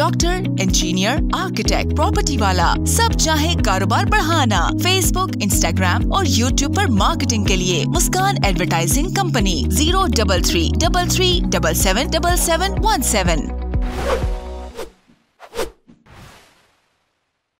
doctor engineer architect property वाला सब चाहे कारोबार बढ़ाना फेसबुक इंस्टाग्राम और यूट्यूब पर मार्केटिंग के लिए Muskan advertising company zero double three double three double seven double seven one seven